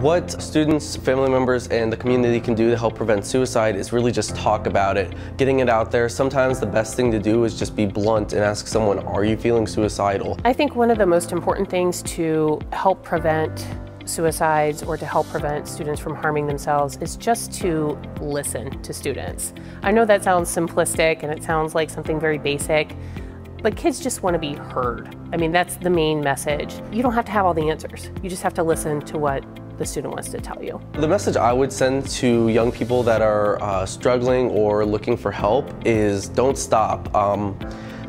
What students, family members, and the community can do to help prevent suicide is really just talk about it, getting it out there. Sometimes the best thing to do is just be blunt and ask someone, are you feeling suicidal? I think one of the most important things to help prevent suicides or to help prevent students from harming themselves is just to listen to students. I know that sounds simplistic and it sounds like something very basic, but kids just want to be heard. I mean, that's the main message. You don't have to have all the answers. You just have to listen to what the student wants to tell you. The message I would send to young people that are uh, struggling or looking for help is don't stop. Um,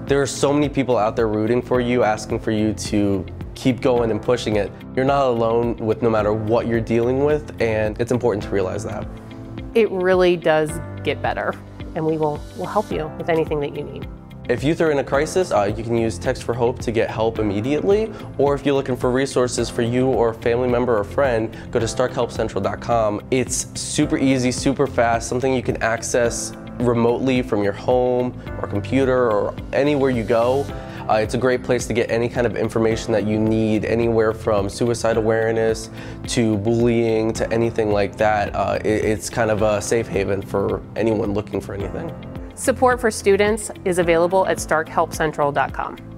there are so many people out there rooting for you, asking for you to keep going and pushing it. You're not alone with no matter what you're dealing with, and it's important to realize that. It really does get better, and we will will help you with anything that you need. If youth are in a crisis, uh, you can use Text for Hope to get help immediately, or if you're looking for resources for you or a family member or friend, go to starkhelpcentral.com. It's super easy, super fast, something you can access remotely from your home or computer or anywhere you go. Uh, it's a great place to get any kind of information that you need, anywhere from suicide awareness to bullying to anything like that. Uh, it, it's kind of a safe haven for anyone looking for anything. Support for students is available at starkhelpcentral.com.